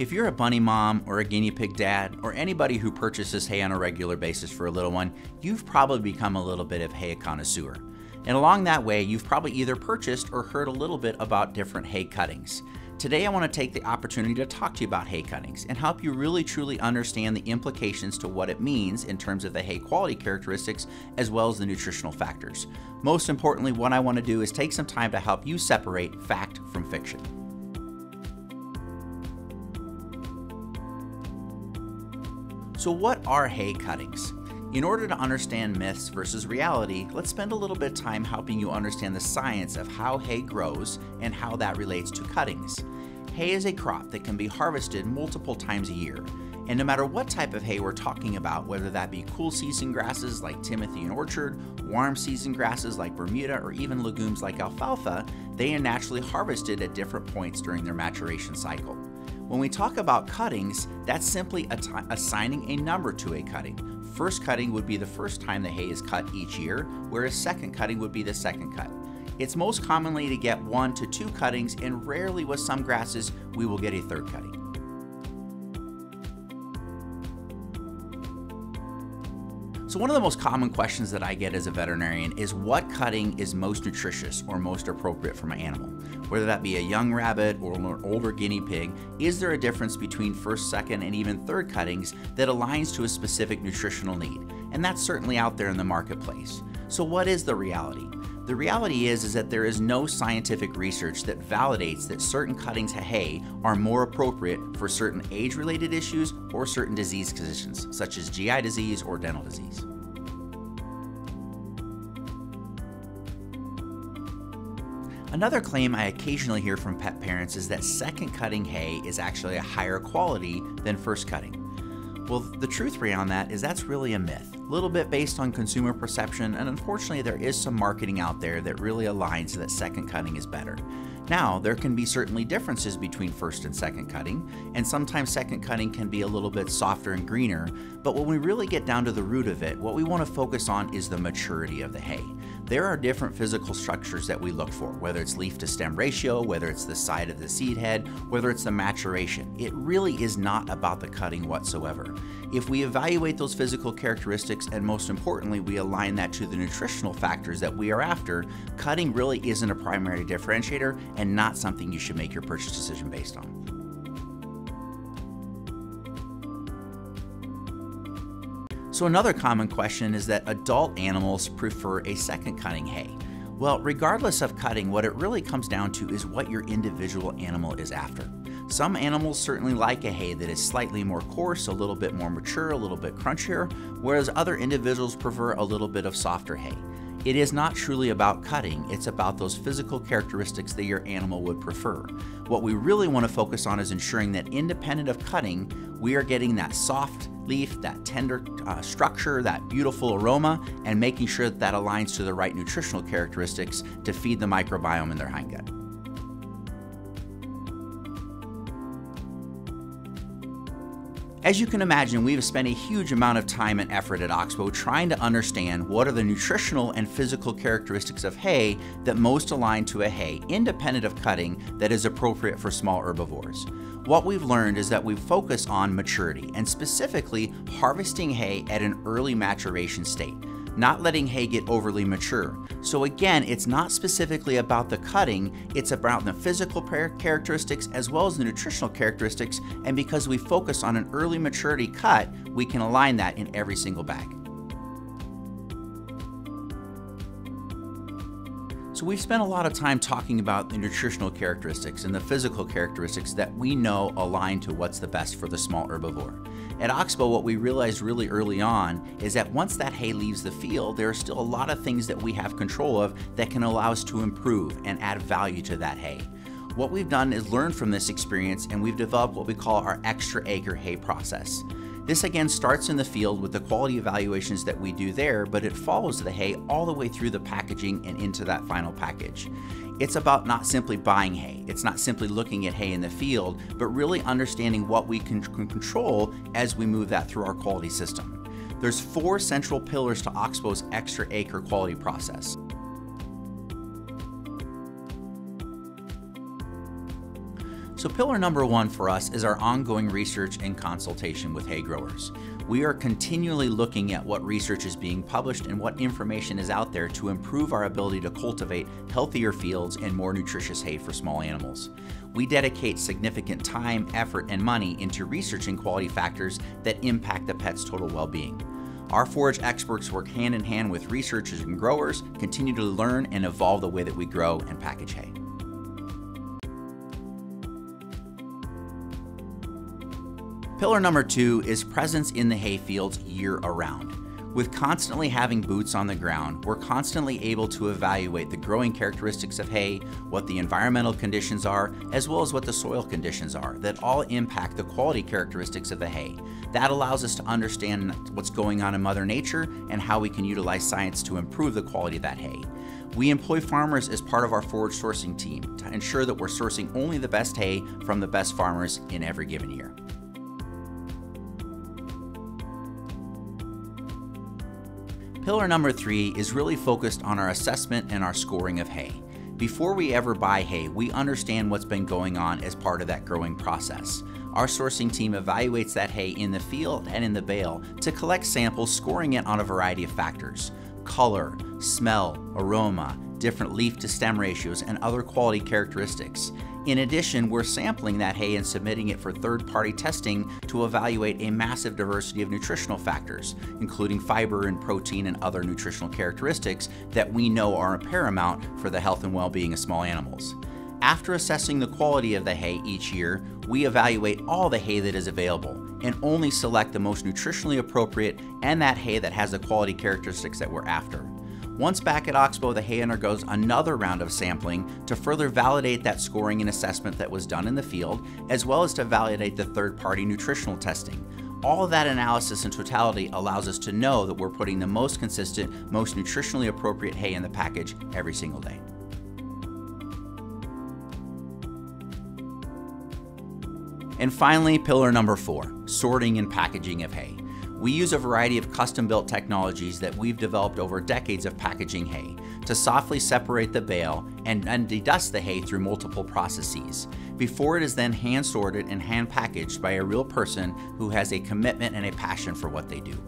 If you're a bunny mom or a guinea pig dad or anybody who purchases hay on a regular basis for a little one, you've probably become a little bit of hay connoisseur. And along that way, you've probably either purchased or heard a little bit about different hay cuttings. Today, I want to take the opportunity to talk to you about hay cuttings and help you really truly understand the implications to what it means in terms of the hay quality characteristics as well as the nutritional factors. Most importantly, what I want to do is take some time to help you separate fact from fiction. So, what are hay cuttings? In order to understand myths versus reality, let's spend a little bit of time helping you understand the science of how hay grows and how that relates to cuttings. Hay is a crop that can be harvested multiple times a year. And no matter what type of hay we're talking about, whether that be cool season grasses like Timothy and Orchard, warm season grasses like Bermuda, or even legumes like alfalfa, they are naturally harvested at different points during their maturation cycle. When we talk about cuttings, that's simply assigning a number to a cutting. First cutting would be the first time the hay is cut each year, whereas second cutting would be the second cut. It's most commonly to get one to two cuttings, and rarely with some grasses, we will get a third cutting. So one of the most common questions that I get as a veterinarian is what cutting is most nutritious or most appropriate for my animal? Whether that be a young rabbit or an older guinea pig, is there a difference between first, second, and even third cuttings that aligns to a specific nutritional need? And that's certainly out there in the marketplace. So what is the reality? The reality is, is that there is no scientific research that validates that certain cuttings of hay are more appropriate for certain age-related issues or certain disease conditions, such as GI disease or dental disease. Another claim I occasionally hear from pet parents is that second cutting hay is actually a higher quality than first cutting. Well, the truth around that is that's really a myth. Little bit based on consumer perception, and unfortunately, there is some marketing out there that really aligns that second cutting is better. Now, there can be certainly differences between first and second cutting, and sometimes second cutting can be a little bit softer and greener, but when we really get down to the root of it, what we want to focus on is the maturity of the hay. There are different physical structures that we look for, whether it's leaf to stem ratio, whether it's the side of the seed head, whether it's the maturation. It really is not about the cutting whatsoever. If we evaluate those physical characteristics and most importantly, we align that to the nutritional factors that we are after, cutting really isn't a primary differentiator and not something you should make your purchase decision based on. So another common question is that adult animals prefer a second cutting hay. Well, regardless of cutting, what it really comes down to is what your individual animal is after. Some animals certainly like a hay that is slightly more coarse, a little bit more mature, a little bit crunchier, whereas other individuals prefer a little bit of softer hay. It is not truly about cutting, it's about those physical characteristics that your animal would prefer. What we really want to focus on is ensuring that independent of cutting, we are getting that soft, leaf, that tender uh, structure, that beautiful aroma, and making sure that that aligns to the right nutritional characteristics to feed the microbiome in their hindgut. As you can imagine, we've spent a huge amount of time and effort at Oxbow trying to understand what are the nutritional and physical characteristics of hay that most align to a hay, independent of cutting, that is appropriate for small herbivores. What we've learned is that we focus on maturity and specifically harvesting hay at an early maturation state, not letting hay get overly mature. So again, it's not specifically about the cutting, it's about the physical characteristics as well as the nutritional characteristics, and because we focus on an early maturity cut, we can align that in every single bag. So we've spent a lot of time talking about the nutritional characteristics and the physical characteristics that we know align to what's the best for the small herbivore. At Oxbow, what we realized really early on is that once that hay leaves the field, there are still a lot of things that we have control of that can allow us to improve and add value to that hay. What we've done is learn from this experience and we've developed what we call our extra acre hay process. This again starts in the field with the quality evaluations that we do there, but it follows the hay all the way through the packaging and into that final package. It's about not simply buying hay. It's not simply looking at hay in the field, but really understanding what we can control as we move that through our quality system. There's four central pillars to Oxbow's extra acre quality process. So, pillar number one for us is our ongoing research and consultation with hay growers. We are continually looking at what research is being published and what information is out there to improve our ability to cultivate healthier fields and more nutritious hay for small animals. We dedicate significant time, effort, and money into researching quality factors that impact the pet's total well being. Our forage experts work hand in hand with researchers and growers, continue to learn and evolve the way that we grow and package hay. Pillar number two is presence in the hay fields year around. With constantly having boots on the ground, we're constantly able to evaluate the growing characteristics of hay, what the environmental conditions are, as well as what the soil conditions are that all impact the quality characteristics of the hay. That allows us to understand what's going on in Mother Nature and how we can utilize science to improve the quality of that hay. We employ farmers as part of our forage sourcing team to ensure that we're sourcing only the best hay from the best farmers in every given year. Pillar number three is really focused on our assessment and our scoring of hay. Before we ever buy hay, we understand what's been going on as part of that growing process. Our sourcing team evaluates that hay in the field and in the bale to collect samples, scoring it on a variety of factors color, smell, aroma, different leaf to stem ratios, and other quality characteristics. In addition, we're sampling that hay and submitting it for third party testing to evaluate a massive diversity of nutritional factors, including fiber and protein and other nutritional characteristics that we know are paramount for the health and well being of small animals. After assessing the quality of the hay each year, we evaluate all the hay that is available and only select the most nutritionally appropriate and that hay that has the quality characteristics that we're after. Once back at Oxbow, the hay undergoes another round of sampling to further validate that scoring and assessment that was done in the field, as well as to validate the third party nutritional testing. All that analysis in totality allows us to know that we're putting the most consistent, most nutritionally appropriate hay in the package every single day. And finally, pillar number four sorting and packaging of hay. We use a variety of custom built technologies that we've developed over decades of packaging hay to softly separate the bale and, and dedust the hay through multiple processes before it is then hand sorted and hand packaged by a real person who has a commitment and a passion for what they do.